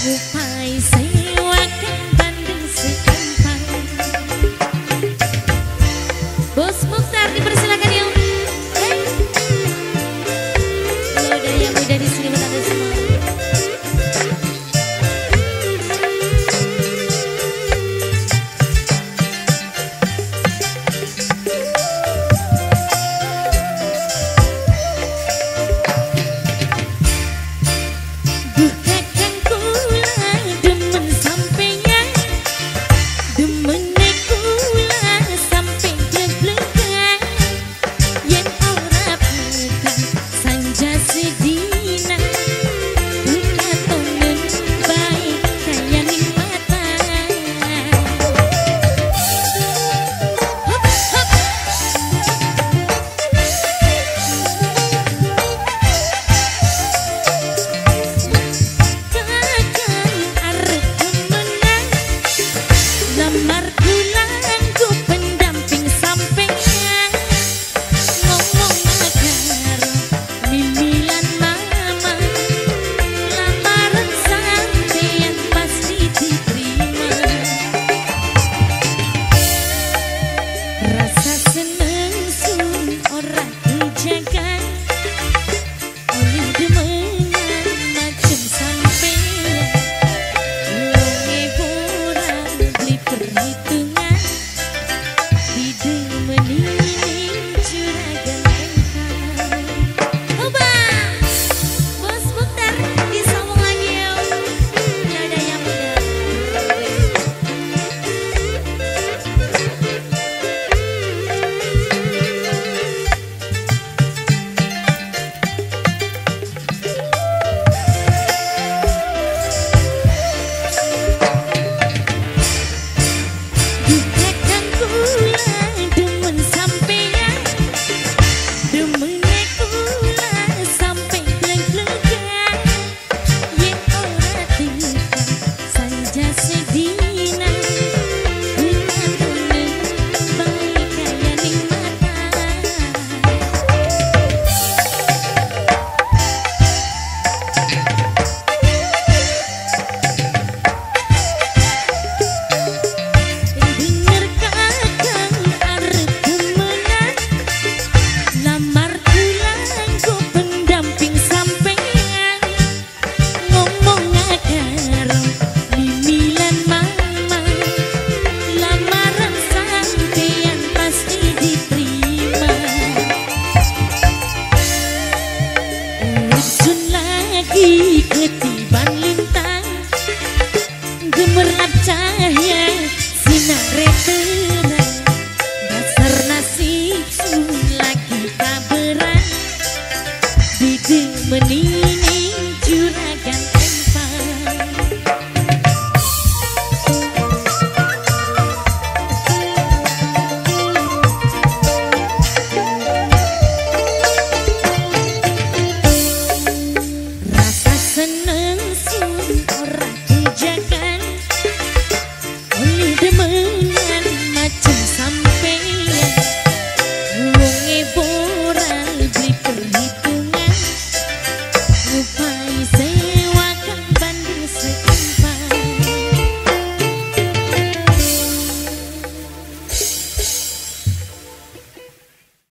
Opa! Samarkula Situ menini juragan